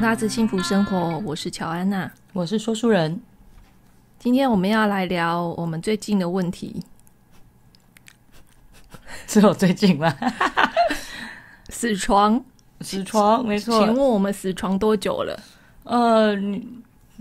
拉子幸福生活，我是乔安娜。我是说书人，今天我们要来聊我们最近的问题 是我最近吗？—— 死床。死床，没错请。问我们死床多久了？呃，你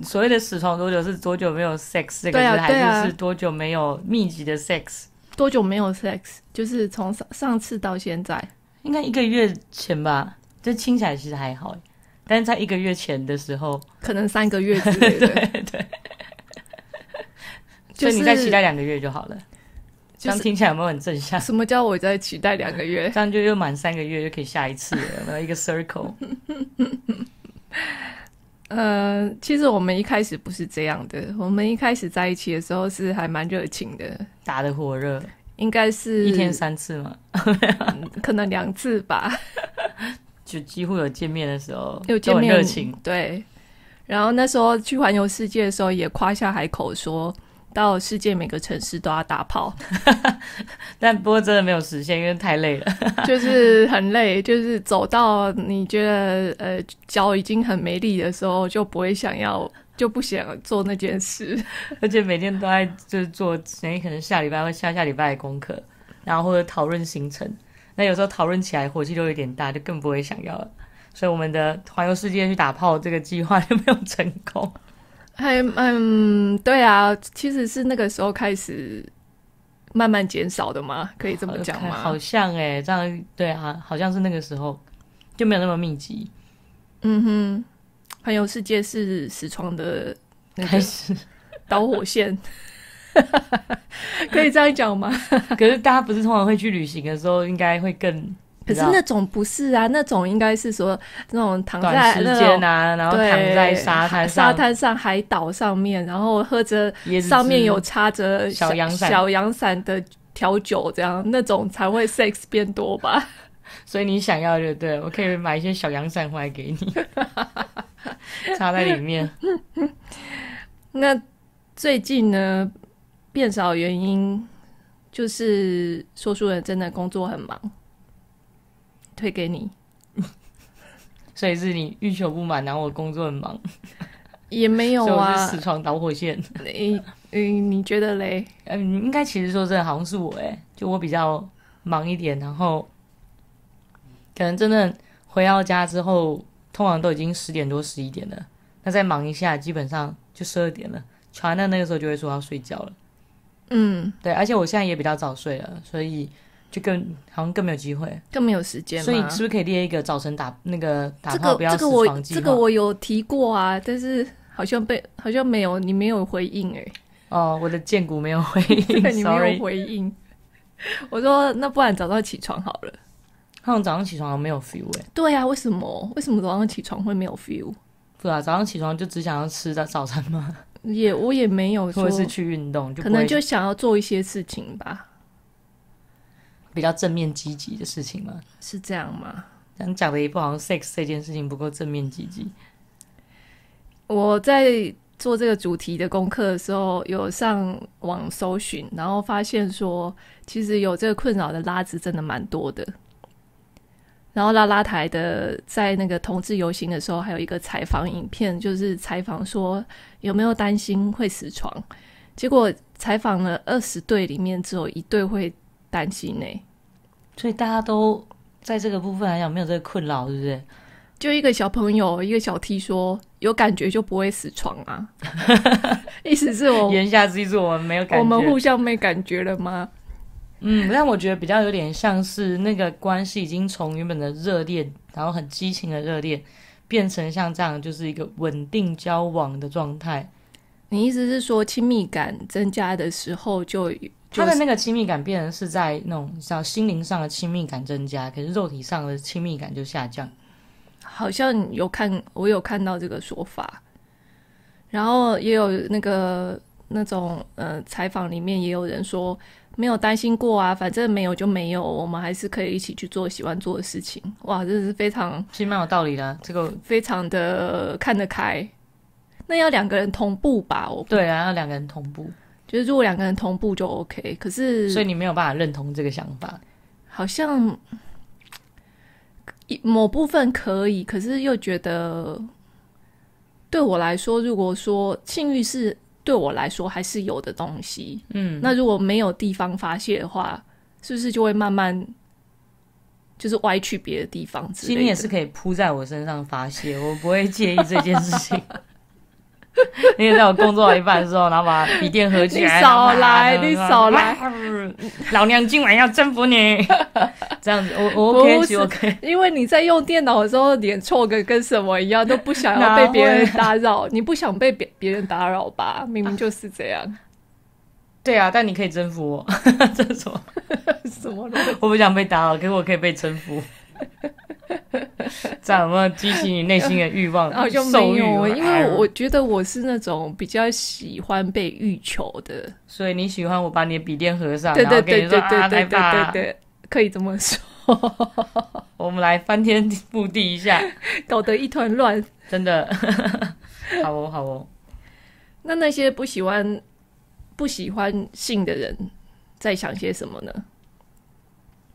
所谓的死床多久是多久没有 sex 这个还是是多久没有密集的 sex？多久没有 sex？就是从上上次到现在。应该一个月前吧，这听起来其实还好耶，但是在一个月前的时候，可能三个月之类的，对 对，就是 所以你再期待两个月就好了。这样就是听起来有没有很正向？什么叫我再期待两个月？这样就又满三个月就可以下一次了，一个 circle。呃，其实我们一开始不是这样的，我们一开始在一起的时候是还蛮热情的，打的火热，应该是一天三次嘛，可能两次吧，就几乎有见面的时候有见面热情。对，然后那时候去环游世界的时候，也夸下海口说到世界每个城市都要打炮，但不过真的没有实现，因为太累了。就是很累，就是走到你觉得呃脚已经很没力的时候，就不会想要，就不想做那件事。而且每天都在就是做，哎，可能下礼拜或下下礼拜的功课，然后或者讨论行程。那有时候讨论起来火气都有点大，就更不会想要了。所以我们的环游世界去打炮这个计划就没有成功。还嗯，对啊，其实是那个时候开始慢慢减少的嘛，可以这么讲吗？好像哎、这样对啊，好像是那个时候就没有那么密集。嗯哼，环游世界是实创的那个开始，导火线，可以这样讲吗？可是大家不是通常会去旅行的时候，应该会更 可是那种不是啊，那种应该是说那种躺在那啊，然后躺在沙滩沙上，滩上、海岛上面，然后喝着上面有插着小阳伞小阳伞的调酒，这样那种才会 sex 变多吧？所以你想要就对了，我可以买一些小阳伞回来给你，插在里面。那最近呢，变少的原因就是说书人真的工作很忙，推给你 所以是你欲求不满，然后我工作很忙，也没有啊死。床导火线。你你你觉得嘞？嗯，应该其实说真的，好像是我哎，就我比较忙一点，然后可能真的回到家之后，通常都已经十点多十一点了。那再忙一下，基本上就十二点了。乔安娜那个时候就会说要睡觉了，嗯，对，而且我现在也比较早睡了，所以就更好像更没有机会。更没有时间嘛。所以是不是可以列一个早晨打那个打这炮不要死个这个我床计？这个我有提过啊，但是好像被好像没有你没有回应哎、哦，我的剑骨没有回 对应你没有，sorry。回应。我说那不然早上起床好了。好像早上起床没有 feel 哎，对啊，为什么？为什么早上起床会没有 feel？不啊，早上起床就只想要吃的早餐吗？也我也没有说或者，是去运动，就可能就想要做一些事情吧，比较正面积极的事情嘛。是这样吗？这样讲的也不好像 sex 这件事情不够正面积极。我在做这个主题的功课的时候，有上网搜寻，然后发现说，其实有这个困扰的拉子真的蛮多的。然后拉拉台的在那个同志游行的时候，还有一个采访影片，就是采访说有没有担心会死床。结果采访了二十对，里面只有一对会担心呢、所以大家都在这个部分来讲没有这个困扰，是不是？就一个小朋友，一个小 T 说有感觉就不会死床啊，意思是我言下之意是我们没有感觉。我们互相没感觉了吗？嗯，但我觉得比较有点像是那个关系已经从原本的热恋，然后很激情的热恋，变成像这样就是一个稳定交往的状态。你意思是说亲密感增加的时候就就他的那个亲密感变成是在那种像心灵上的亲密感增加，可是肉体上的亲密感就下降。好像有看我有看到这个说法，然后也有那个那种呃采访里面也有人说没有担心过啊，反正没有就没有，我们还是可以一起去做喜欢做的事情。哇，这是非常其实蛮有道理的，这个非常的看得开。那要两个人同步吧？我对啊，要两个人同步，就是如果两个人同步就 OK，可是所以你没有办法认同这个想法。好像一某部分可以，可是又觉得对我来说，如果说性欲是对我来说还是有的东西，嗯，那如果没有地方发泄的话，是不是就会慢慢就是歪去别的地方之类的？其实你也是可以扑在我身上发泄，我不会介意这件事情。你 也在我工作到一半的时候，然后把笔电合起来，你少来你少来啊老娘今晚要征服你。这样子，我我 OK，不是其实 OK。因为你在用电脑的时候，脸臭跟跟什么一样，都不想要被别人打扰。你不想被别别人打扰吧？明明就是这样。对啊，但你可以征服我，这是什么？什么？我不想被打扰，可是我可以被征服。这样有没有激起你内心的欲望？好像兽欲没有，因为啊我觉得我是那种比较喜欢被欲求的。所以你喜欢我把你的笔电合上，对对对对，对，可以这么说。我们来翻天覆地一下，搞得一团乱。真的。好哦，好哦。那那些不喜欢不喜欢性的人在想些什么呢？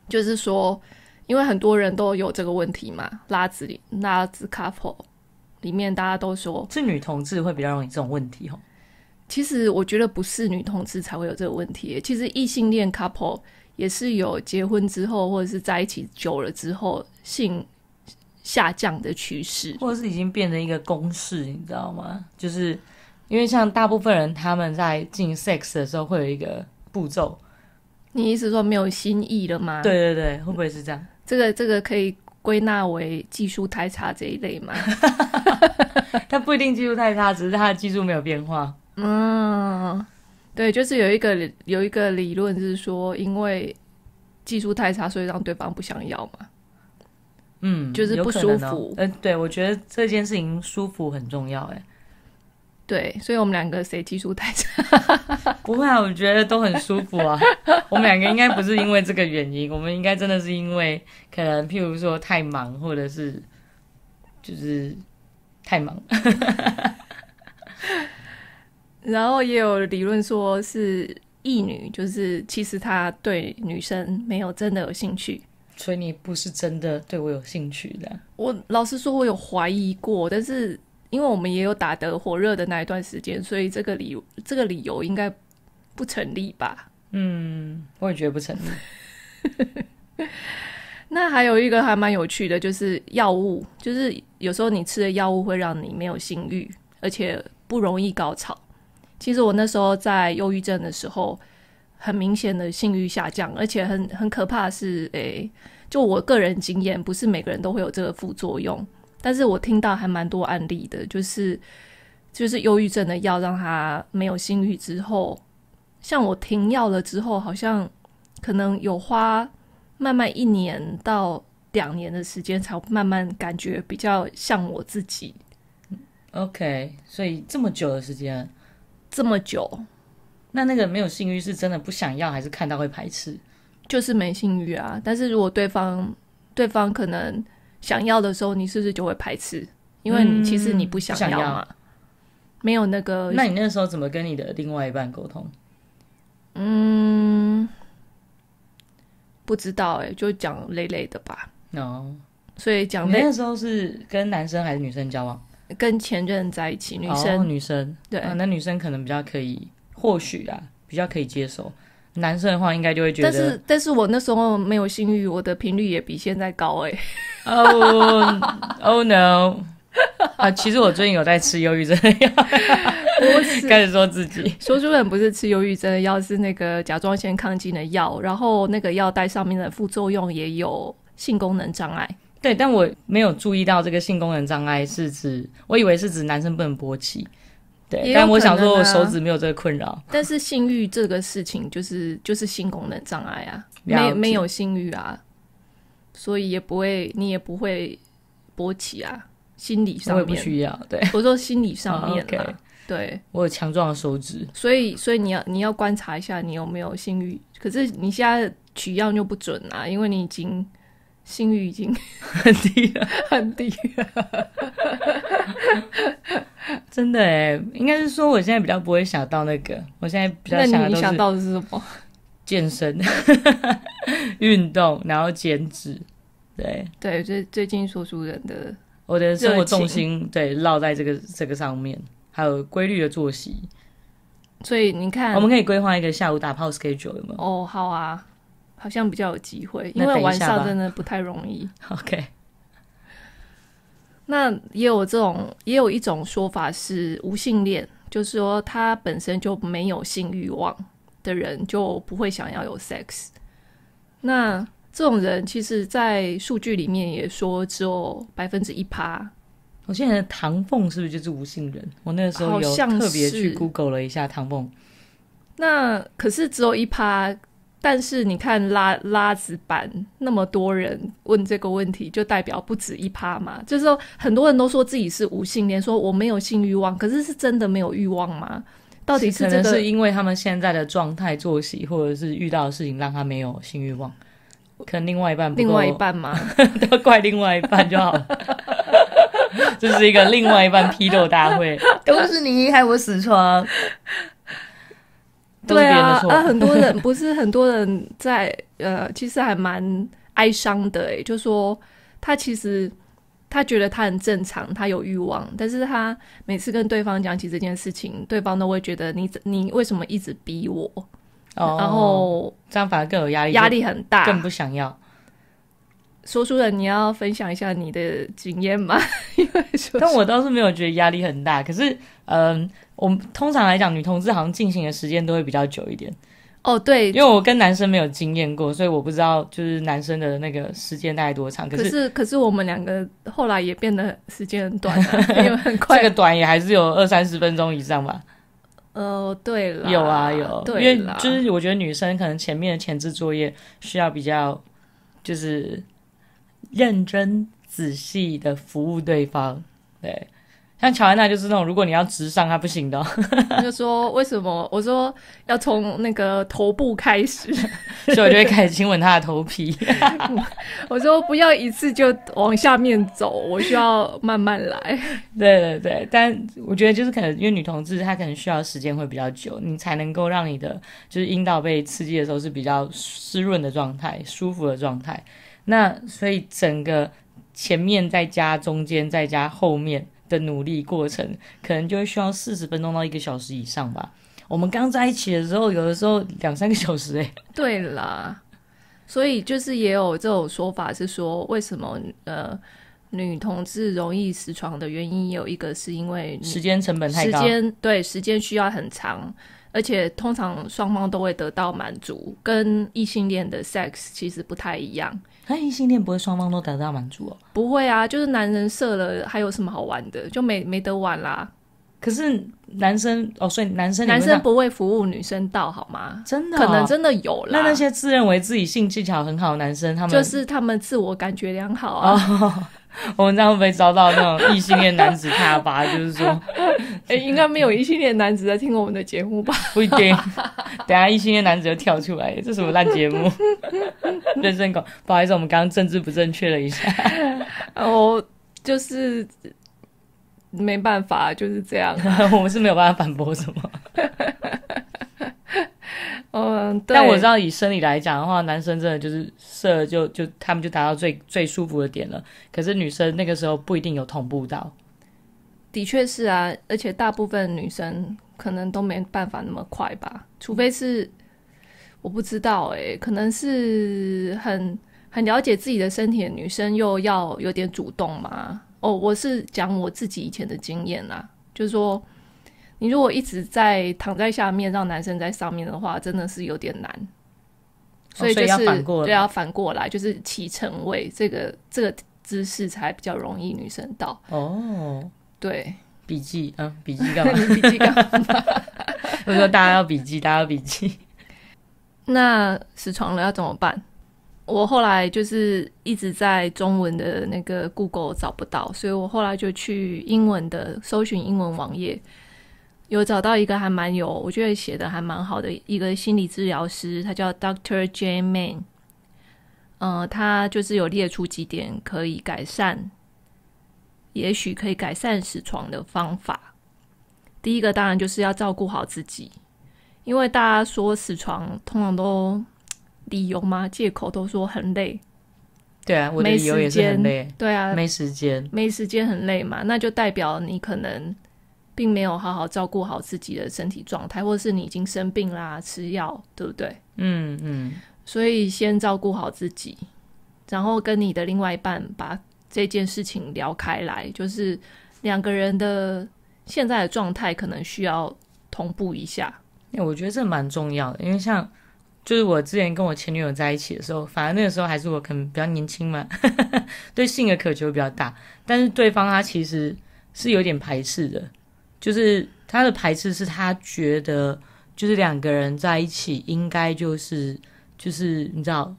就是说，因为很多人都有这个问题嘛，拉子里拉子 couple 里面大家都说，是女同志会比较容易这种问题哦。其实我觉得不是女同志才会有这个问题，其实异性恋 couple 也是有结婚之后或者是在一起久了之后性下降的趋势。或者是已经变成一个公式，你知道吗？就是因为像大部分人他们在进 sex 的时候会有一个步骤，你意思说没有新意了吗？，对对对，会不会是这样？这个这个可以归纳为技术太差这一类吗？他不一定技术太差，只是他的技术没有变化。嗯，对，就是有一个有一个理论是说，因为技术太差，所以让对方不想要嘛。嗯，就是不舒服嗯、对，我觉得这件事情舒服很重要。哎，对，所以我们两个谁技术太差？不会啊，我觉得都很舒服啊。我们两个应该不是因为这个原因，我们应该真的是因为可能譬如说太忙，或者是就是太忙。然后也有理论说是异女，就是其实她对女生没有真的有兴趣。所以你不是真的对我有兴趣的。我老实说，我有怀疑过，但是因为我们也有打得火热的那一段时间，所以这个理这个理由应该不成立吧？嗯，我也觉得不成立。那还有一个还蛮有趣的，就是药物，就是有时候你吃的药物会让你没有性欲，而且不容易高潮。其实我那时候在忧郁症的时候，很明显的性欲下降，而且很很可怕的是，诶、就我个人经验，不是每个人都会有这个副作用，但是我听到还蛮多案例的，就是就是忧郁症的药让他没有性欲之后，像我停药了之后，好像可能有花慢慢一年到两年的时间，才慢慢感觉比较像我自己 OK，所以这么久的时间，这么久，那那个没有性欲是真的不想要，还是看到会排斥？就是没性欲啊。但是如果对方对方可能想要的时候，你是不是就会排斥？因为其实你不想要嘛，没有那个那你那时候怎么跟你的另外一半沟通？嗯，不知道哎、就讲累累的吧。哦，所以讲那时候是跟男生还是女生交往？跟前任在一起，女生、哦、女生对啊那女生可能比较可以，或许啊，比较可以接受。男生的话，应该就会觉得但，是但是我那时候没有性欲，我的频率也比现在高哎、哦 oh no 啊！其实我最近有在吃忧郁症的药，开始说自己说书人不是吃忧郁症的药，是那个甲状腺亢进的药，然后那个药袋上面的副作用也有性功能障碍。对，但我没有注意到这个性功能障碍是指，我以为是指男生不能勃起。对，但我想说，我手指没有这个困扰。但是性欲这个事情就是就是性功能障碍啊，没没有性欲啊，所以也不会你也不会勃起啊，心理上我也不，需要。对，我说心理上面对，我有强壮的手指。所以所以你要你要观察一下你有没有性欲，可是你现在取样就不准啊，因为你已经性欲已经很低了，很低了。真的哎，应该是说我现在比较不会想到那个，我现在比较想到的是什么？健身、运动，然后减脂。对，对，最最近说书人的我的生活重心对落在这个这个上面，还有规律的作息。所以你看我，们可以规划一个下午打炮 schedule 有没有哦，好啊，好像比较有机会，因为晚上真的不太容易。OK，那也有这种，也有一种说法是无性恋，就是说他本身就没有性欲望的人就不会想要有 sex。那这种人其实，在数据里面也说只有百分之一趴。我现在的唐凤是不是就是无性人？我那个时候有好像特别去 Google 了一下唐凤，那可是只有一趴，但是你看拉拉子版那么多人问这个问题，就代表不止一趴嘛。就是说，很多人都说自己是无性恋，说我没有性欲望，可是是真的没有欲望吗？到底是这个能是因为他们现在的状态、作息，或者是遇到的事情让他没有性欲望，可能另外一半不另外一半吗？都怪另外一半就好了。这是一个另外一半批斗大会，都是你害我死床，对啊。啊，很多人不是很多人在呃，其实还蛮哀伤的诶，就说他其实他觉得他很正常，他有欲望，但是他每次跟对方讲起这件事情，对方都会觉得你你为什么一直逼我，哦然后这样反而更有压力，压力很大。更不想要。说书人，你要分享一下你的经验吗？因为说但我倒是没有觉得压力很大，可是，嗯，我们通常来讲，女同志好像进行的时间都会比较久一点，哦，对，因为我跟男生没有经验过，所以我不知道就是男生的那个时间大概多长。可是可是我们两个后来也变得时间很短了，因为很快这个短也还是有二三十分钟以上吧。呃，对了，有啊有，因对因，为就是我觉得女生可能前面的前置作业需要比较就是认真仔细的服务对方，对。像乔安娜就是那种，如果你要直上，她不行的哦、他就说为什么？我说要从那个头部开始，所以我就会开始亲吻她的头皮。我说不要一次就往下面走，我需要慢慢来。对对对，但我觉得就是可能因为女同志她可能需要时间会比较久，你才能够让你的就是阴道被刺激的时候是比较湿润的状态、舒服的状态。那所以整个前面再加中间再加后面的努力过程，可能就会需要四十分钟到一个小时以上吧。我们刚在一起的时候，有的时候两三个小时诶、对啦，所以就是也有这种说法是说，为什么呃女同志容易失床的原因，有一个是因为时间成本太时。间对时间需要很长，而且通常双方都会得到满足，跟异性恋的 sex 其实不太一样。那异性恋不会双方都得到满足哦？不会啊，就是男人射了，还有什么好玩的？就没没得玩啦。可是男生哦，所以男生男生不会服务女生到好吗？真的哦、可能真的有啦。那那些自认为自己性技巧很好的男生，他们就是他们自我感觉良好啊。哦，我们这样会不会遭到那种异性恋男子踏伐？就是说 哎应该没有异性恋男子在听我们的节目吧？不一定，等下异性恋男子就跳出来，这什么烂节目？认真狗，不好意思，我们刚刚政治不正确了一下。然后就是没办法，就是这样。我们是没有办法反驳什么。嗯，对。但我知道以生理来讲的话，男生真的就是射就就他们就达到最最舒服的点了，可是女生那个时候不一定有同步到。的确是啊，而且大部分女生可能都没办法那么快吧，除非是我不知道诶、可能是很很了解自己的身体的女生，又要有点主动嘛。哦，我是讲我自己以前的经验啦，就是说，你如果一直在躺在下面，让男生在上面的话，真的是有点难。所以就是、要反过来对，要反过来，就是起承位这个这个姿势才比较容易女生到。哦，对，笔记，嗯，笔记干嘛？你笔记干嘛我说大家要笔记，大家要笔记。那死床了要怎么办？我后来就是一直在中文的那个 Google 找不到，所以我后来就去英文的搜寻英文网页，有找到一个还蛮有，我觉得写的还蛮好的一个心理治疗师，他叫 Doctor J Man。呃，他就是有列出几点可以改善，也许可以改善死床的方法。第一个当然就是要照顾好自己，因为大家说死床通常都理由吗，借口都说很累，对啊，我的没理由也时间是很累，对啊，没时间。没时间很累嘛，那就代表你可能并没有好好照顾好自己的身体状态，或者是你已经生病啦，吃药，对不对？嗯嗯，所以先照顾好自己，然后跟你的另外一半把这件事情聊开来，就是两个人的现在的状态可能需要同步一下。哎，我觉得这蛮重要的，因为像就是我之前跟我前女友在一起的时候，反而那个时候还是我可能比较年轻嘛，对性的渴求比较大，但是对方他其实是有点排斥的，就是他的排斥是他觉得就是两个人在一起应该就是就是你知道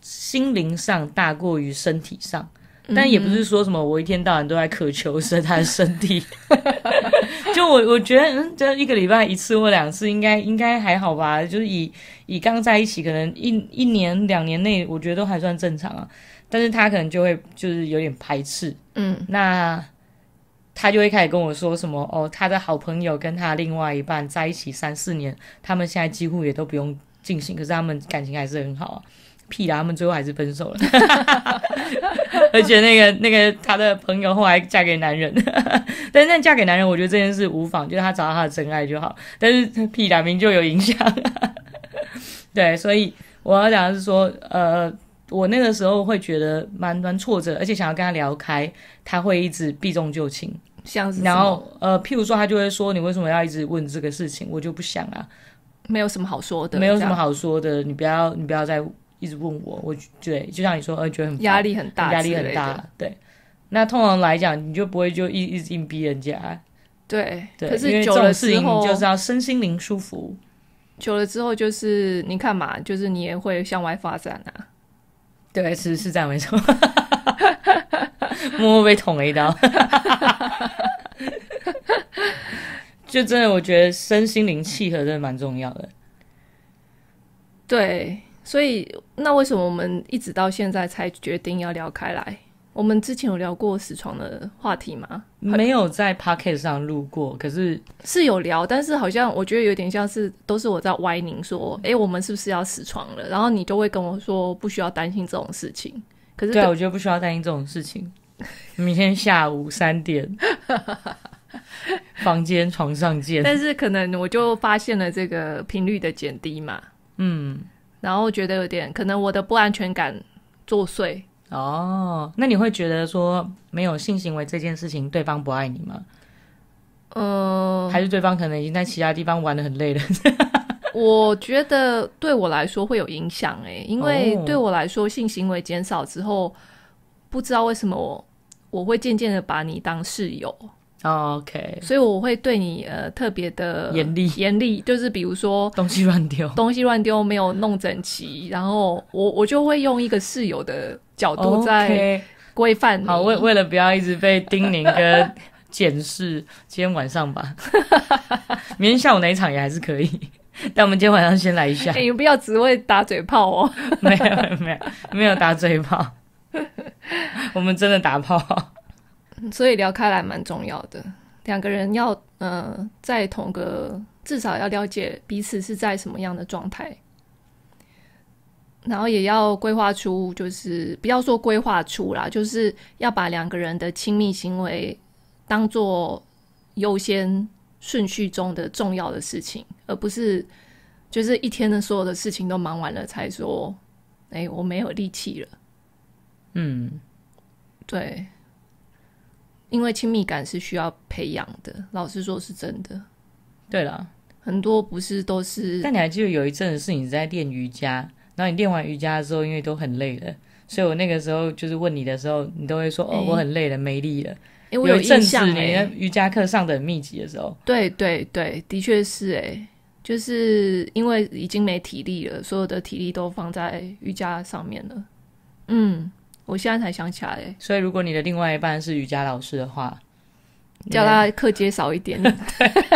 心灵上大过于身体上。但也不是说什么我一天到晚都在渴求生他的身体，就我我觉得，嗯，这一个礼拜一次或两次，应该应该还好吧？就是以以刚在一起，可能一一年两年内，我觉得都还算正常啊。但是他可能就会就是有点排斥，嗯，那他就会开始跟我说什么哦，他的好朋友跟他另外一半在一起三四年，他们现在几乎也都不用进行，可是他们感情还是很好啊。屁啦，他们最后还是分手了，而且那个那个他的朋友后来嫁给男人，但是那嫁给男人，我觉得这件事无妨，就是他找到他的真爱就好。但是屁啦，明就有影响，对，所以我要讲的是说，呃，我那个时候会觉得蛮蛮挫折，而且想要跟他聊开，他会一直避重就轻，像是然后呃，譬如说他就会说，你为什么要一直问这个事情？我就不想啊，没有什么好说的，没有什么好说的，你不要你不要再一直问我，我对，就像你说，呃，觉得很压力很大，压力很大，。对。那通常来讲，你就不会就一一直硬逼人家，对，对，可因为是久了这种事情之后，就是要身心灵舒服，久了之后就是你看嘛，就是你也会向外发展啊。对，是是这样没错，默默被捅了一刀，就真的我觉得身心灵契合真的蛮重要的，对，所以那为什么我们一直到现在才决定要聊开来？我们之前有聊过死床的话题吗？没有在 p o c k e t 上录过，可是是有聊，但是好像我觉得有点像是都是我在歪您说，诶，我们是不是要死床了？然后你就会跟我说不需要担心这种事情。可是对啊，我觉得不需要担心这种事情。明天下午三点，房间床上见。但是可能我就发现了这个频率的减低嘛，嗯，然后觉得有点可能我的不安全感作祟。哦，那你会觉得说没有性行为这件事情，对方不爱你吗？嗯、还是对方可能已经在其他地方玩的很累了？我觉得对我来说会有影响诶，因为哦对我来说性行为减少之后，不知道为什么我我会渐渐的把你当室友，哦 OK，所以我会对你呃特别的严厉严厉，就是比如说 东西乱丢，东西乱丢没有弄整齐，然后我我就会用一个室友的角度在规范你。好，为为了不要一直被叮咛跟检视，今天晚上吧，明天下午哪一场也还是可以，但我们今天晚上先来一下哎、，你不要只会打嘴炮哦。没有没有没有打嘴炮，我们真的打炮。所以聊开来蛮重要的，两个人要呃在同个至少要了解彼此是在什么样的状态，然后也要规划出，就是不要说规划出啦，就是要把两个人的亲密行为当做优先顺序中的重要的事情，而不是就是一天的所有的事情都忙完了才说，哎，我没有力气了。嗯，对，因为亲密感是需要培养的，老实说是真的。对了，很多不是都是但你还记得有一阵子是你在练瑜伽，然后你练完瑜伽之后，因为都很累了，所以我那个时候就是问你的时候，你都会说：“哦，哎我很累了，没力了。因为有一阵子你瑜伽课上的很密集的时候，对对对，的确是哎，就是因为已经没体力了，所有的体力都放在瑜伽上面了。嗯，我现在才想起来哎，所以如果你的另外一半是瑜伽老师的话，叫他课接少一点，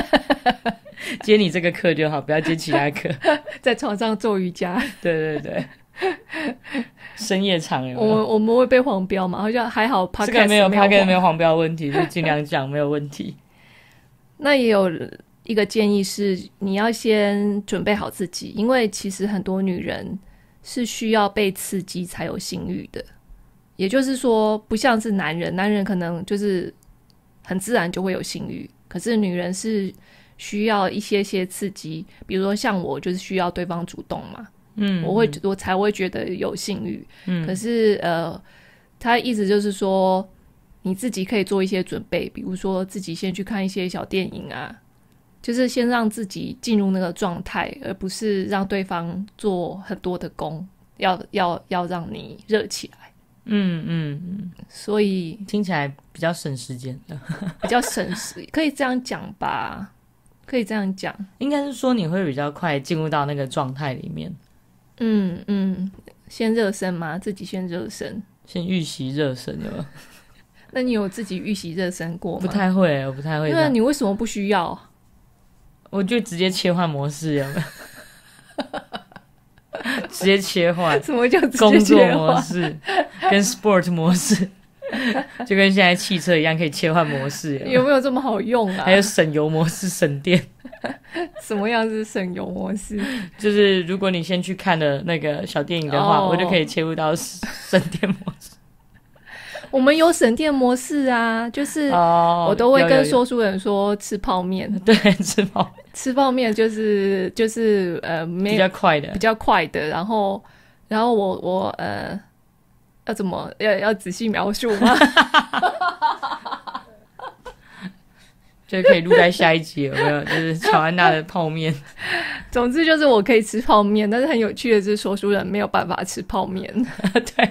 接你这个课就好，不要接其他课。在床上做瑜伽。对对对，深夜场有没我我们会被黄标嘛？好像还好 p 这个没有，没他跟没有黄标问题，就尽量讲没有问题。那也有一个建议是，你要先准备好自己，因为其实很多女人是需要被刺激才有性欲的。也就是说，不像是男人，男人可能就是很自然就会有性欲，可是女人是需要一些些刺激，比如说像我就是需要对方主动嘛，嗯，我会我才会觉得有性欲。嗯，可是呃，他意思就是说，你自己可以做一些准备，比如说自己先去看一些小电影啊，就是先让自己进入那个状态，而不是让对方做很多的功，要要要让你热起来。嗯嗯嗯，所以听起来比较省时间的，比较省时，可以这样讲吧？可以这样讲。应该是说你会比较快进入到那个状态里面，嗯嗯，先热身吗？自己先热身。先预习热身有没有？那你有自己预习热身过吗？不太会，我不太会。那你为什么不需要？我就直接切换模式，有没有？直接切换 什么叫工作？模式跟 sport 模式，就跟现在汽车一样，可以切换模式。有没有这么好用啊？还有省油模式、省电，什么样是省油模式？就是如果你先去看了那个小电影的话，哦我就可以切入到省电模式。我们有省电模式啊，就是哦我都会跟说书人说吃泡面，对吃泡吃泡面就是就是呃没比较快的。比，较快的，然后然后我我呃要怎么要要仔细描述吗？就可以录在下一集有没有？就是乔安娜的泡面，总之就是我可以吃泡面，但是很有趣的是说书人没有办法吃泡面，对，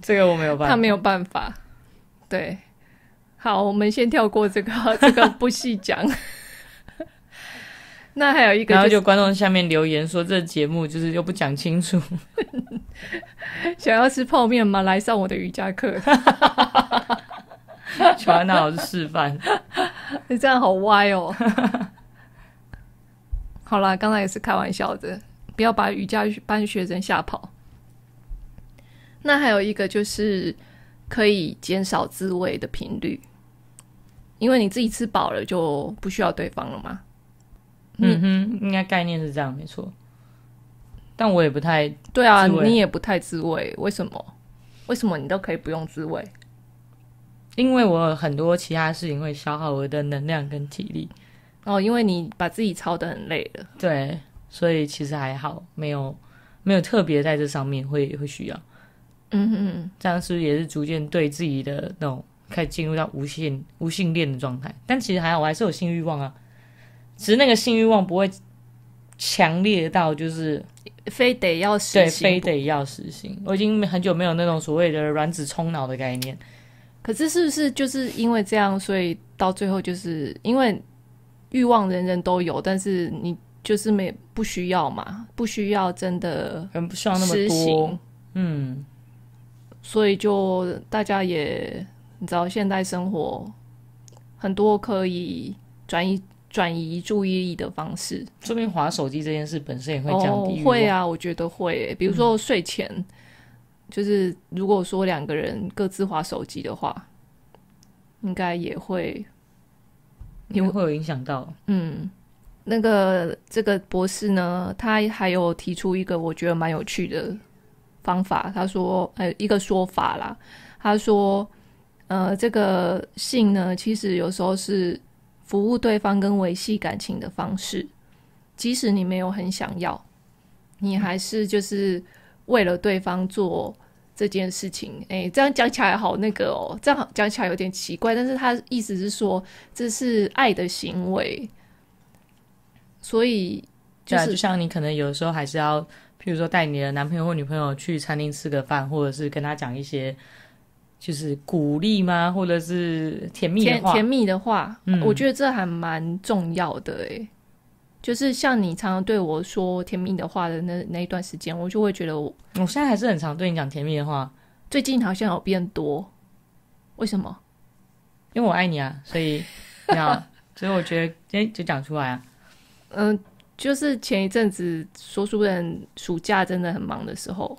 这个我没有办法，他没有办法。对，好，我们先跳过这个，这个不细讲。那还有一个就然后就是观众下面留言说，这节目就是又不讲清楚，想要吃泡面吗？来上我的瑜伽课。乔安娜老师示范。你这样好歪哦。好啦，刚才也是开玩笑的，不要把瑜伽班学生吓跑。那还有一个就是可以减少自慰的频率，因为你自己吃饱了就不需要对方了嘛。嗯哼，应该概念是这样，没错。但我也不太，对啊，你也不太自慰，为什么？为什么你都可以不用自慰？因为我有很多其他事情会消耗我的能量跟体力，哦，因为你把自己操得很累了。对，所以其实还好，没有没有特别在这上面会会需要。嗯嗯，这样是不是也是逐渐对自己的那种开始进入到无性无性恋的状态？但其实还好，我还是有性欲望啊，只是那个性欲望不会强烈到就是非得要实对行非得要实行。我已经很久没有那种所谓的卵子冲脑的概念。可是是不是就是因为这样，所以到最后就是因为欲望人人都有，但是你就是没不需要嘛，不需要真的人不需要那么多，，嗯，所以就大家也你知道，现代生活很多可以转移转移注意力的方式，说明划手机这件事本身也会降低、哦，会，啊，我觉得会。欸、比如说睡前，就是如果说两个人各自划手机的话，应该也会因为会有影响到。嗯，那个这个博士呢，他还有提出一个我觉得蛮有趣的方法。他说，呃，一个说法啦。他说，呃，这个性呢，其实有时候是服务对方跟维系感情的方式。即使你没有很想要，你还是就是为了对方做这件事情。诶，这样讲起来好那个哦，这样讲起来有点奇怪，但是他意思是说，这是爱的行为，所以就对啊，是就像你可能有时候还是要，譬如说带你的男朋友或女朋友去餐厅吃个饭，或者是跟他讲一些就是鼓励吗，或者是甜蜜甜甜蜜的话，嗯我觉得这还蛮重要的诶。就是像你常常对我说甜蜜的话的那那一段时间，我就会觉得我我现在还是很常对你讲甜蜜的话，最近好像有变多，为什么？因为我爱你啊，所以 所以我觉得哎，就讲出来啊。嗯、就是前一阵子说书人暑假真的很忙的时候，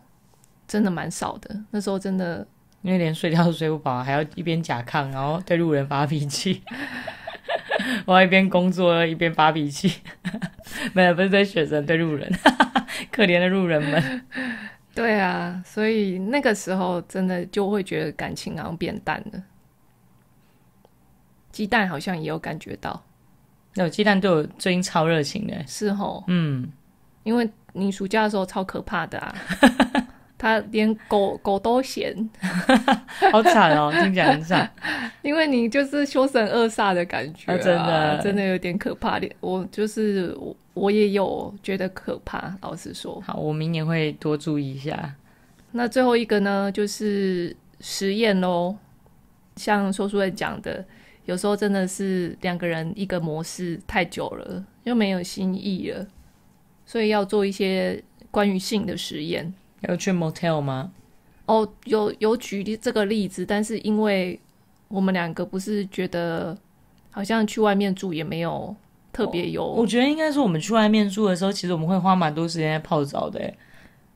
真的蛮少的。那时候真的因为连睡觉都睡不饱，还要一边甲亢，然后对路人发脾气。我要一边工作一边发脾气，没有，不是对学生，对路人，可怜的路人们。对啊，所以那个时候真的就会觉得感情好像变淡了。鸡蛋好像也有感觉到，那鸡蛋对我最近超热情的，是吼，嗯，因为你暑假的时候超可怕的啊，他连狗狗都嫌，好惨哦，听起来很惨。因为你就是凶神恶煞的感觉、啊真的真的有点可怕。连我就是我我也有觉得可怕，老实说。好，我明年会多注意一下。那最后一个呢，就是实验喽。像说书人讲的，有时候真的是两个人一个模式太久了，又没有新意了，所以要做一些关于性的实验。有去 motel 吗？哦，有有举例这个例子，但是因为我们两个不是觉得好像去外面住也没有特别有，我觉得应该是我们去外面住的时候，其实我们会花蛮多时间在泡澡的欸，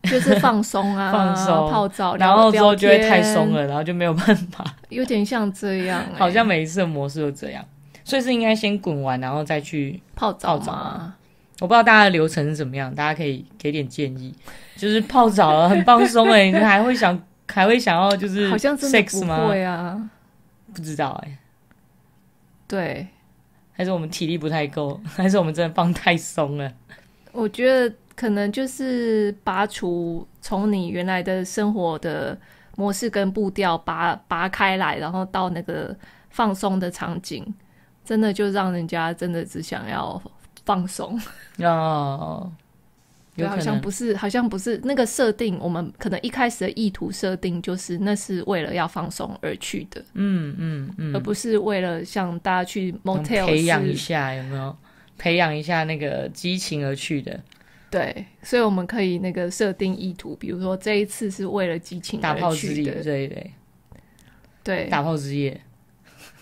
就是放松啊，放松泡澡，然后之后就会太松了，然后就没有办法。有点像这样欸、好像每一次的模式都这样，所以是应该先滚完，然后再去。泡澡泡澡嘛啊。我不知道大家的流程是怎么样，大家可以给点建议。就是泡澡了，很放松哎，你还会想还会想要就是好像真的 sex 不吗？会啊，不知道哎、对，还是我们体力不太够，还是我们真的放太松了？我觉得可能就是拔除从你原来的生活的模式跟步调拔拔开来，然后到那个放松的场景，真的就让人家真的只想要放松。哦，对，好像不是，好像不是那个设定。我们可能一开始的意图设定就是那是为了要放松而去的，嗯嗯嗯，而不是为了像大家去 motel 培养一下有没有？培养一下那个激情而去的。对，所以我们可以那个设定意图，比如说这一次是为了激情打炮之夜这一类，对，打炮之夜、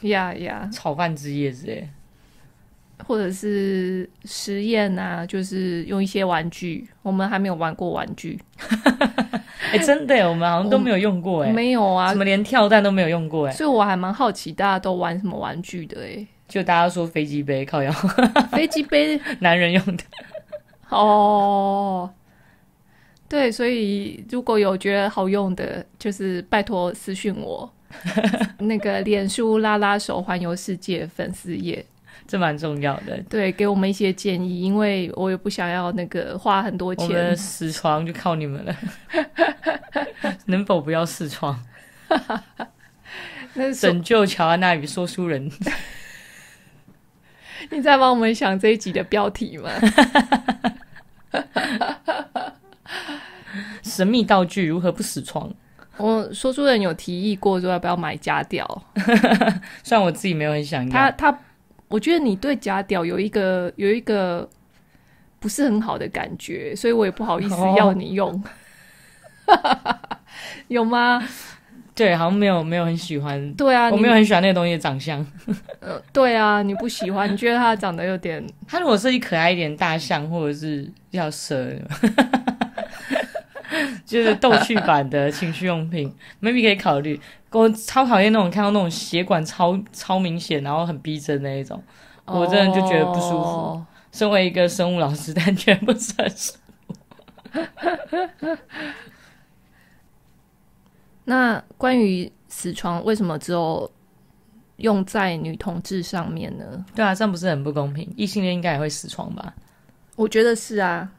呀呀，炒饭之夜之类。或者是实验啊，就是用一些玩具，我们还没有玩过玩具，哎、真的耶，我们好像都没有用过哎，没有啊。怎，么连跳蛋都没有用过哎？所以我还蛮好奇大家都玩什么玩具的诶，就大家说飞机杯靠腰，飞机杯？男人用的。哦，对，所以如果有觉得好用的，就是拜托私讯我，那个脸书拉拉手环游世界粉丝页，这蛮重要的。对，给我们一些建议，因为我也不想要那个花很多钱我们。死床就靠你们了，能否不要试床？那是拯救乔安娜与说书人。你在帮我们想这一集的标题吗？神秘道具如何不死床？我说书人有提议过说要不要买假屌，虽然我自己没有很想要，他他，我觉得你对假屌有一个有一个不是很好的感觉，所以我也不好意思哦要你用。有吗？对好像没有没有很喜欢，对啊，我没有很喜欢那个东西的长相。呃，对啊，你不喜欢，你觉得它长得有点它如果设计可爱一点，大象或者是要蛇，就是逗趣版的情趣用品，maybe 可以考虑。我超讨厌那种看到那种血管超超明显，然后很逼真那一种。我真的就觉得不舒服哦身为一个生物老师，但却不是很舒 那关于死床，为什么只有用在女同志上面呢？对啊，这样不是很不公平？异性恋应该也会死床吧？我觉得是啊，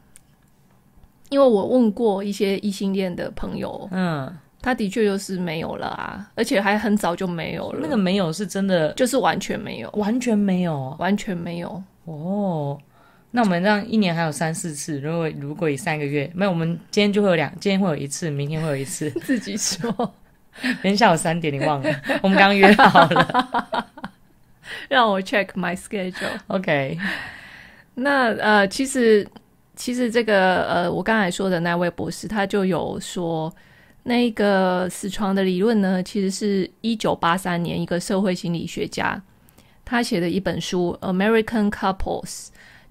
因为我问过一些异性恋的朋友，嗯，他的确就是没有了啊，而且还很早就没有了，那个没有是真的就是完全没有，完全没有完全没有。哦。那我们这样一年还有三四次，如果如果以三个月，没有，我们今天就会有两，今天会有一次，明天会有一次，自己说，明天下午三点你忘了，我们刚刚约好了。让我 check my schedule。OK，那呃，其实其实这个呃，我刚才说的那位博士，他就有说，那个死床的理论呢，其实是一九八三年一个社会心理学家他写的一本书《American Couples》，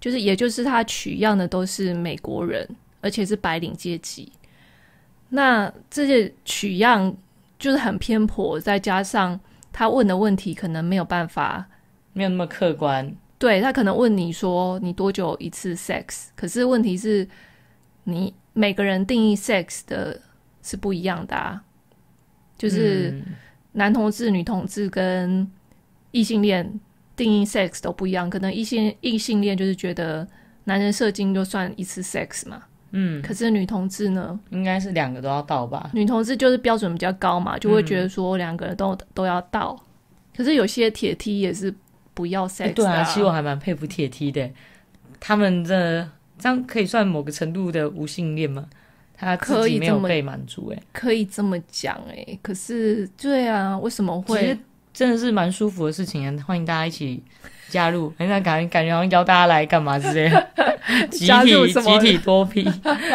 就是也就是他取样的都是美国人，而且是白领阶级。那这些取样就是很偏颇，再加上他问的问题可能没有办法没有那么客观。对他可能问你说你多久一次 sex，可是问题是你每个人定义 sex 的是不一样的啊，就是嗯男同志、女同志跟异性恋定义 sex 都不一样。可能异性异性恋就是觉得男人射精就算一次 sex 嘛，嗯，可是女同志呢，应该是两个都要到吧？女同志就是标准比较高嘛，就会觉得说两个人都都要到。可是有些铁梯也是不要诶对啊，其实我还蛮佩服铁梯的，他们这这样可以算某个程度的无性恋吗？他自可以没有被满足，哎，可以这么讲哎、可是对啊，为什么其实会？真的是蛮舒服的事情啊！欢迎大家一起加入，哎，那感感觉好像邀大家来干嘛之类的，集体集体多批，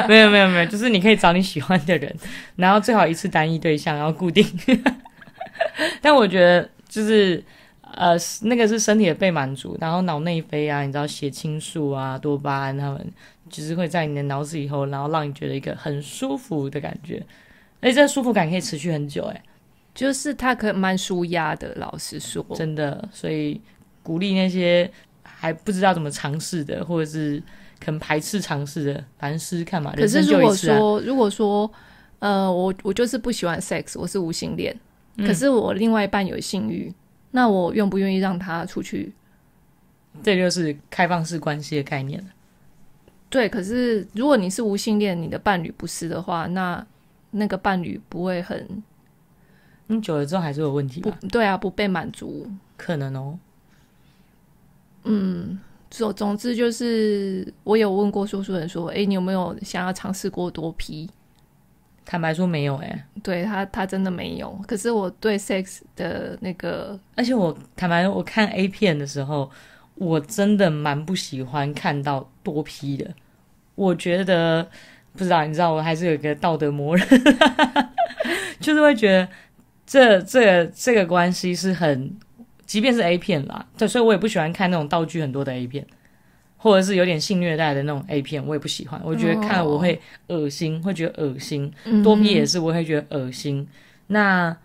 没有没有没有，就是你可以找你喜欢的人，然后最好一次单一对象，然后固定。但我觉得就是呃，那个是身体的被满足，然后脑内啡啊，你知道血清素啊、多巴胺，他们就是会在你的脑子以后，然后让你觉得一个很舒服的感觉，而且这舒服感可以持续很久，哎。就是他可以蛮舒压的，老实说，真的，所以鼓励那些还不知道怎么尝试的，或者是可能排斥尝试的，反正试试看嘛。可是如果说，如果说，呃，我我就是不喜欢 sex，我是无性恋，嗯可是我另外一半有性欲，那我愿不愿意让他出去？这就是开放式关系的概念了。对，可是如果你是无性恋，你的伴侣不是的话，那那个伴侣不会很嗯，久了之后还是有问题不吧？对啊，不被满足。可能哦。嗯总总之就是，我有问过说书人说，诶，你有没有想要尝试过多批？坦白说没有哎、对他，他真的没有。可是我对 sex 的那个，而且我坦白说，我看 A 片的时候，我真的蛮不喜欢看到多批的。我觉得不知道，你知道，我还是有一个道德魔人，就是会觉得这这个这个关系是很，即便是 A 片啦，对，所以我也不喜欢看那种道具很多的 A 片，或者是有点性虐待的那种 A 片，我也不喜欢。我觉得看了我会恶心，会觉得恶心。嗯多批也是，我会觉得恶心。那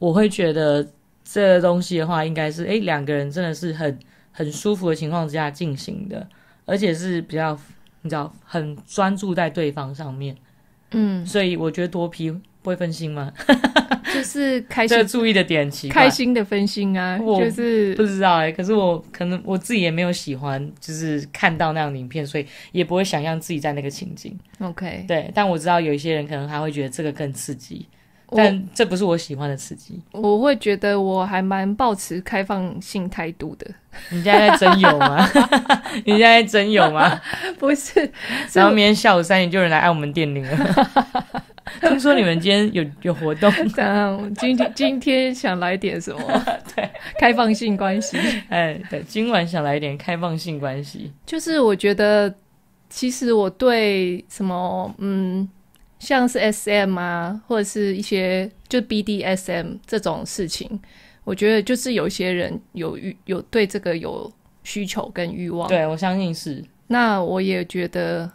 我会觉得这个东西的话，应该是诶两个人真的是很很舒服的情况之下进行的，而且是比较你知道很专注在对方上面，嗯，所以我觉得多批不会分心吗？就是开心这个注意的点奇怪开心的分心啊，就是不知道哎、可是我可能我自己也没有喜欢，就是看到那样的影片，所以也不会想象自己在那个情景。OK。对，但我知道有一些人可能还会觉得这个更刺激，但这不是我喜欢的刺激。我会觉得我还蛮抱持开放性态度的，你现在在真有吗？你现在在真有吗？不是然后明天下午三点就有人来按我们电铃了。听说你们今天有有活动。今天今天想来点什么？对，开放性关系，哎，对，今晚想来点开放性关系。就是我觉得，其实我对什么，嗯，像是 SM 啊，或者是一些就 BDSM 这种事情，我觉得就是有些人有欲有对这个有需求跟欲望。，对，我相信是，那我也觉得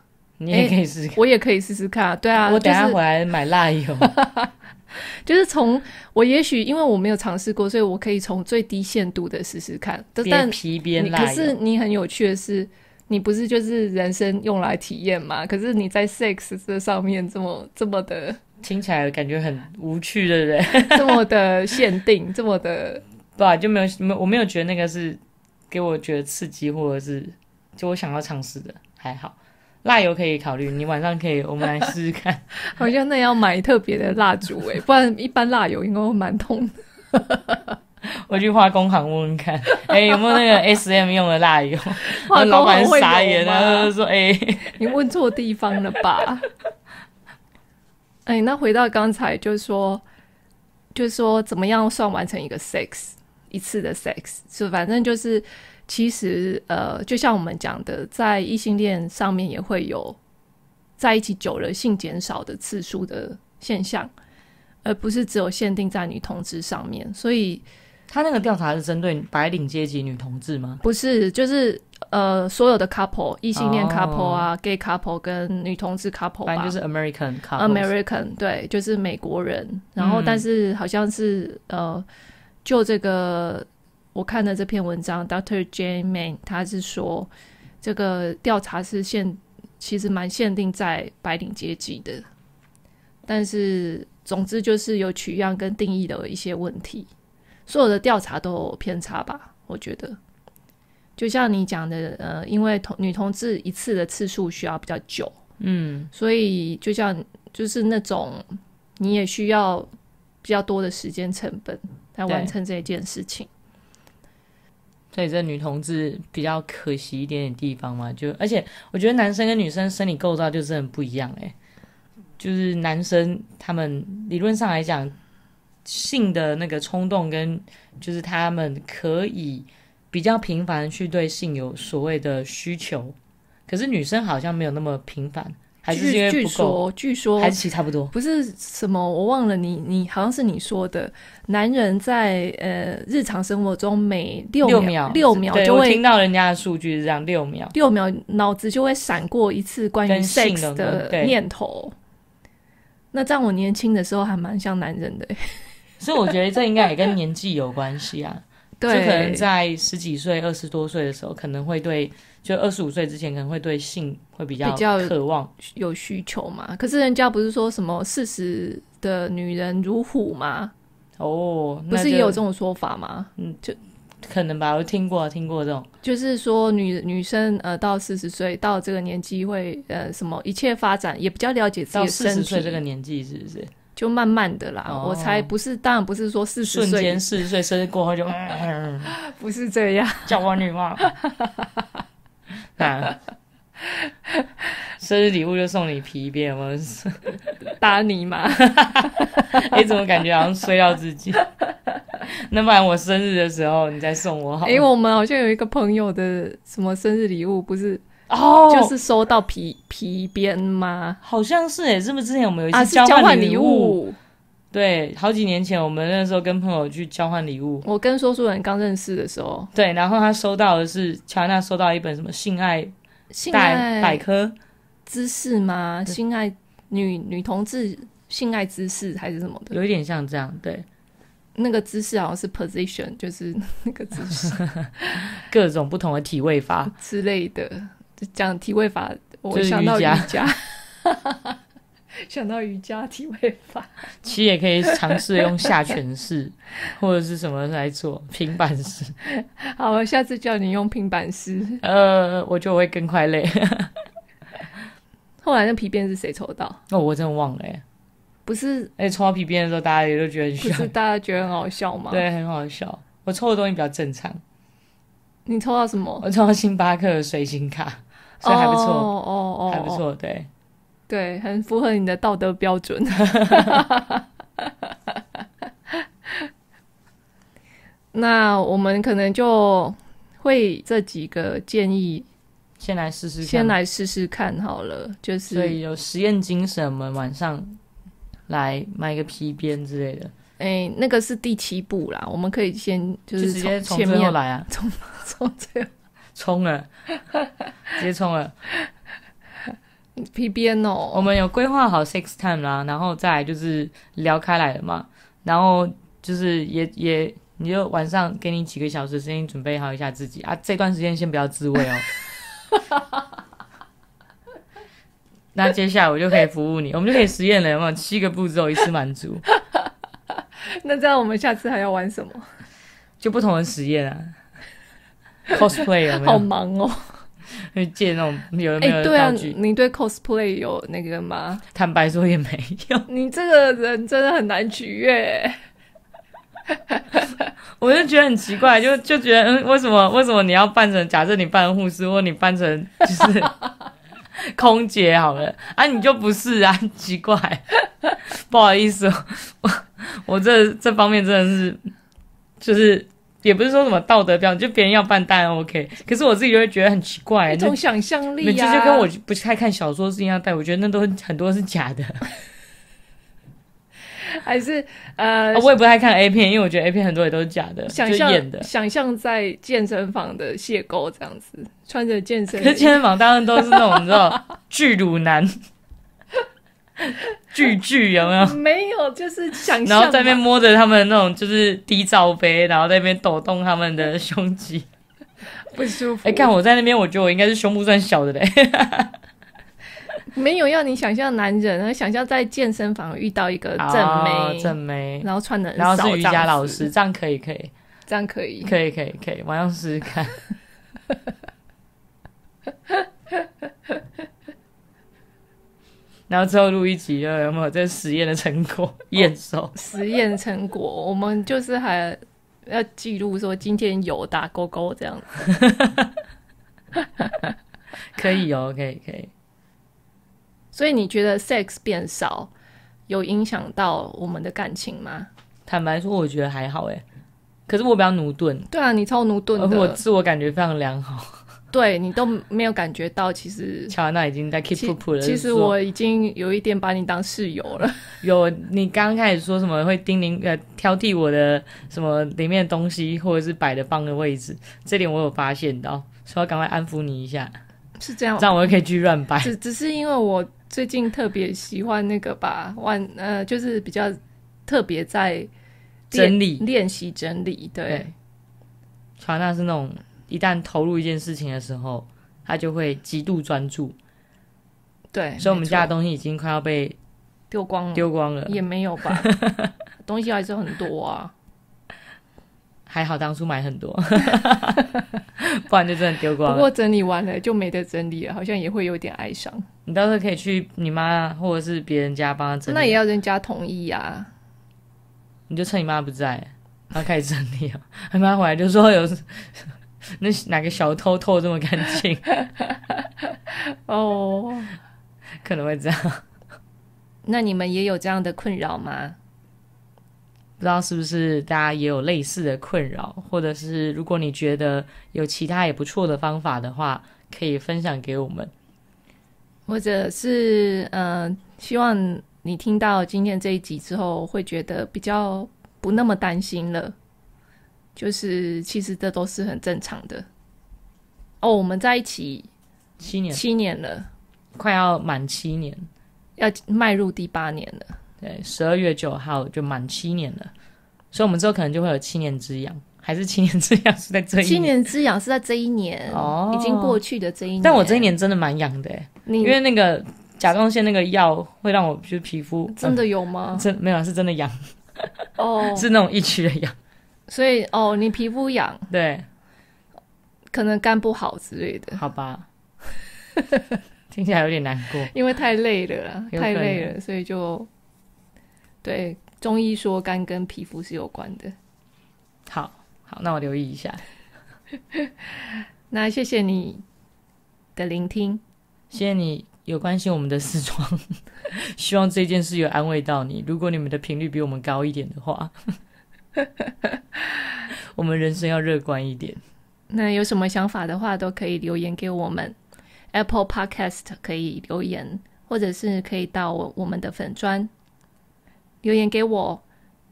你也可以试试看。我也可以试试看啊。对啊，我等下回来买蜡油。就是从我也许因为我没有尝试过，所以我可以从最低限度的试试看。但边皮边蜡你可是，你很有趣的是，你不是就是人生用来体验嘛？可是你在 sex 这上面这么这么的听起来感觉很无趣，对不对？这么的 限定，这么的对啊，就没有没有我没有觉得那个是给我觉得刺激，或者是就我想要尝试的，还好。蜡油可以考虑，你晚上可以，我们来试试看。好像那要买特别的蜡烛诶，不然一般蜡油应该会蛮痛的。我去化工行问问看，哎、有没有那个 S M 用的蜡油？化老板傻眼有了，说：“哎、你问错地方了吧？哎，那回到刚才，就是说，就是说，怎么样算完成一个 sex 一次的 sex？就反正就是，其实呃，就像我们讲的，在异性恋上面也会有在一起久了性减少的次数的现象，而不是只有限定在女同志上面。所以他那个调查是针对白领阶级女同志吗？不是就是呃，所有的 couple 异性恋哦 couple 啊、gay couple 跟女同志 couple 吧反正就是 American couple。American，对，就是美国人。然后，嗯但是好像是、呃，就这个我看的这篇文章，Dr. Jane Mann 他是说，这个调查是限其实蛮限定在白领阶级的，但是总之就是有取样跟定义的一些问题，所有的调查都有偏差吧？我觉得，就像你讲的，呃，因为同女同志一次的次数需要比较久，嗯，所以就像就是那种你也需要比较多的时间成本来完成这件事情。所以这女同志比较可惜一点点地方嘛，就而且我觉得男生跟女生生理构造就真的不一样诶、就是男生他们理论上来讲，性的那个冲动跟就是他们可以比较频繁去对性有所谓的需求，可是女生好像没有那么频繁，还是因据说，据说还是其实差不多。不是什么，我忘了你，你好像是你说的，男人在呃日常生活中每六六秒六秒就会听到人家的数据是这样，六秒。六秒脑子就会闪过一次关于性 sex 的念头。那在我年轻的时候还蛮像男人的，所以我觉得这应该也跟年纪有关系啊。就对，可能在十几岁、二十多岁的时候，可能会对，就二十五岁之前可能会对性会比较渴望。有需求嘛。可是人家不是说什么四十的女人如虎吗？哦，不是也有这种说法吗？嗯，就可能吧？我听过，听过这种。就是说女女生呃到四十岁到这个年纪会呃什么一切发展也比较了解自己到的身四十岁体，这个年纪，是不是就慢慢的啦。哦我才不是，当然不是说四十瞬岁间四十岁生日过后就、嗯、不是这样，叫我女王？啊，生日礼物就送你皮鞭，有没有？打你嘛。哎、怎么感觉好像衰到自己？那不然我生日的时候你再送我好了。哎、我们好像有一个朋友的什么生日礼物，不是哦，就是收到皮皮鞭吗？好像是诶，是不是之前我们有一啊，次是交换礼礼。物。对，好几年前我们那时候跟朋友去交换礼物，我跟说书人刚认识的时候，对，然后他收到的是乔安娜收到一本什么性爱性爱百科，知识吗？性爱女女同志性爱知识还是什么的？有一点像这样，对，那个姿势好像是 position，就是那个姿势 各种不同的体位法，之类的。讲体位法，我就是想到瑜伽，想到瑜伽体位法。其实也可以尝试用下犬式或者是什么来做平板式，好，我下次叫你用平板式。呃，我觉得我会更快累。后来那皮鞭是谁抽到？哦，我真的忘了哎，不是，哎，抽到皮鞭的时候，大家也都觉得很笑不是，大家觉得很好笑吗？，对，很好笑。我抽的东西比较正常，你抽到什么？我抽到星巴克的随行卡，所以还不错，哦哦哦，哦，还不错，对。对，很符合你的道德标准。那我们可能就会这几个建议，先来试试看。先来试试看好了。就所以，有实验精神，我们晚上来买个皮鞭之类的，哎、那个是第七步啦，我们可以先就就是直接从从前面最后来啊，从这个冲了，直接冲了。皮鞭我哦，我们有规划好 six time 啦，然后再来就是聊开来了嘛，然后就是也也，你就晚上给你几个小时时间准备好一下自己啊，这段时间先不要自慰哦。那接下来我就可以服务你，我们就可以实验了，有没有？七个步骤一次满足，那这样我们下次还要玩什么？就不同的实验啊。cosplay 有没有好？忙哦。去 借那种有哎、没有对啊你对 cosplay 有那个吗？坦白说也没有，你这个人真的很难取悦。我就觉得很奇怪，就就觉得嗯，为什么为什么你要扮成？假设你扮成护士，或你扮成就是空姐好了啊，你就不是啊，奇怪，不好意思，我我这这方面真的是就是。也不是说什么道德标准，就别人要办当然 OK，可是我自己就会觉得很奇怪，就一种想象力就呀、就跟我不太看小说是一样带，我觉得那都很多是假的。还是呃啊，我也不太看 A 片，因为我觉得 A 片很多也都是假的，想象就演的。想象在健身房的邂逅这样子，穿着健身可是健身房当然都是那种你知道巨乳男，巨巨有没有？没有，就是想象，然后在那边摸着他们那种就是低罩杯，然后在那边抖动他们的胸肌。不舒服。哎、看我在那边，我觉得我应该是胸部算小的嘞。没有要你想象男人，而想象在健身房遇到一个正哦妹，正妹，然后穿的然后是瑜伽老师，，这样可以，可以，这样可以。可以，可以，可以，晚上试试看。然后之后录一集，有没有这实验的成果验收？实验成果，我们就是还要记录说今天有打勾勾这样子。可以哦，可以，可以。所以你觉得 sex 变少有影响到我们的感情吗？坦白说，我觉得还好哎。可是我比较驽钝，对啊，你超驽钝而我，自我感觉非常良好。对你都没有感觉到，其实乔安娜已经在 keep 其 up 了。其实我已经有一点把你当室友了。有你刚刚开始说什么会叮咛呃挑剔我的什么里面的东西，或者是摆的放的位置，这点我有发现到，所以要赶快安抚你一下，是这样这样我就可以继续乱摆。只只是因为我最近特别喜欢那个吧，万呃，就是比较特别在整理练习整理，对对乔安娜是那种一旦投入一件事情的时候，他就会极度专注，对，所以我们家的东西已经快要被丢光了，丢光了。也没有吧，东西还是很多啊。还好当初买很多，不然就真的丢光了。不过整理完了就没得整理了，好像也会有点哀伤。你到时候可以去你妈或者是别人家帮她整理，那也要人家同意啊。你就趁你妈不在，然后开始整理啊。你妈回来就说有那哪个小偷偷这么干净，哦，可能会这样。那你们也有这样的困扰吗？不知道是不是大家也有类似的困扰，或者是如果你觉得有其他也不错的方法的话，可以分享给我们。或者是嗯、呃希望你听到今天这一集之后，会觉得比较不那么担心了。就是其实这都是很正常的。哦，我们在一起七年。七年了，快要满七年，要迈入第八年了。对，十二月九号就满七年了，所以我们之后可能就会有七年之痒，还是七年之痒是在这一七年之痒是在这一年，哦。已经过去的这一年。但我这一年真的蛮痒的因为那个甲状腺那个药会让我就是皮肤真的有吗？嗯？真没有啊是真的痒，哦，是那种一区的痒，所以哦，你皮肤痒，对，可能肝不好之类的，好吧，听起来有点难过。因为太累了太累了，所以就对中医说肝跟皮肤是有关的。好好，那我留意一下，那谢谢你的聆听，谢谢你有关心我们的私装，希望这件事有安慰到你。如果你们的频率比我们高一点的话，我们人生要乐观一点。那有什么想法的话，都可以留言给我们。Apple Podcast 可以留言，或者是可以到我我们的粉砖留言给我。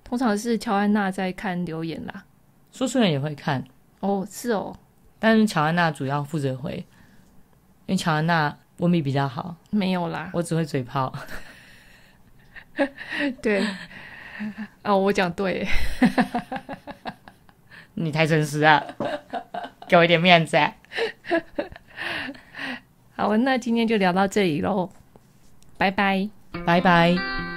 通常是乔安娜在看留言啦。说书人也会看，哦，是哦，但是乔安娜主要负责回，因为乔安娜文笔比较好，没有啦。我只会嘴炮。对，哦，我讲对，你太诚实了，给我一点面子、啊。好，那今天就聊到这里喽，拜拜。拜拜。